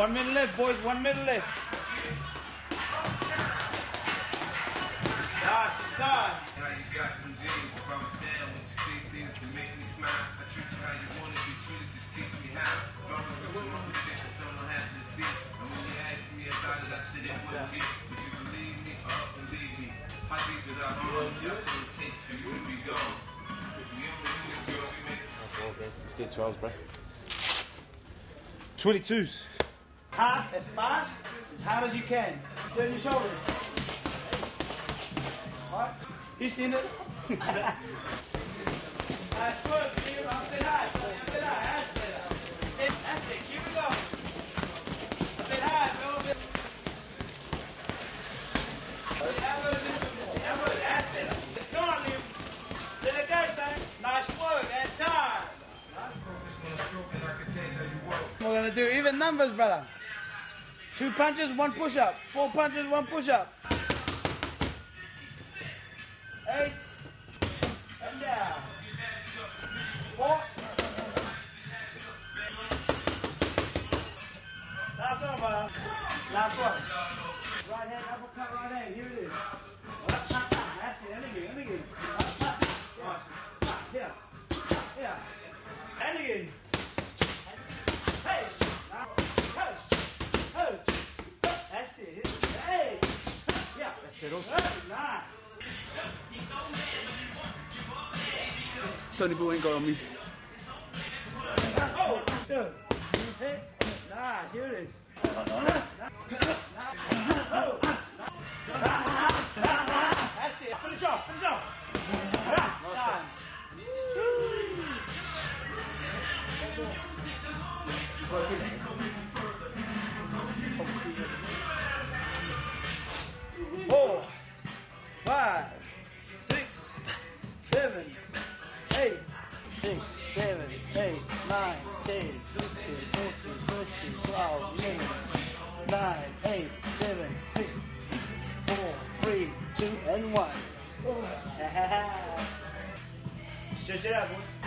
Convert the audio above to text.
One minute left, boys. One minute left. Nice, done. How you got them jeans if I'm down when you see things that make me smile. I treat you how you want to be treated, just teach me how. Don't know what's wrong shit that someone has to see. And when you ask me about it, I said it would be. Would you believe me or believe me? How deep is our bond? That's what it takes for you to be gone. We only human girl, we make Let's get 12s, bro. 22s. Half as fast, as hard as you can. Turn your shoulders. Alright? You seen it? Nice work, Steve. I'm saying high. I'm saying high. That's. It- That's. Keep it going. Bit high, bro. A bit. Elbow, elbow, that's better. Come on, Liam. Let it. Nice work. And time. We're gonna do even numbers, brother. Two punches, one push up. Four punches, one push up. Eight. And down. Four. Last one, brother. Last one. Right hand, uppercut, right hand. Here it is. That's it. And again, and again. Here. Sonny Boy ain't got on me. Oh! Is. That's it. Finish. Finish. Done. Eight, six, seven, eight, nine, ten, fifteen, fourteen, fifteen, twelve, eleven, nine, eight, seven, six, four, three, two, and one. Stretch it out, boys.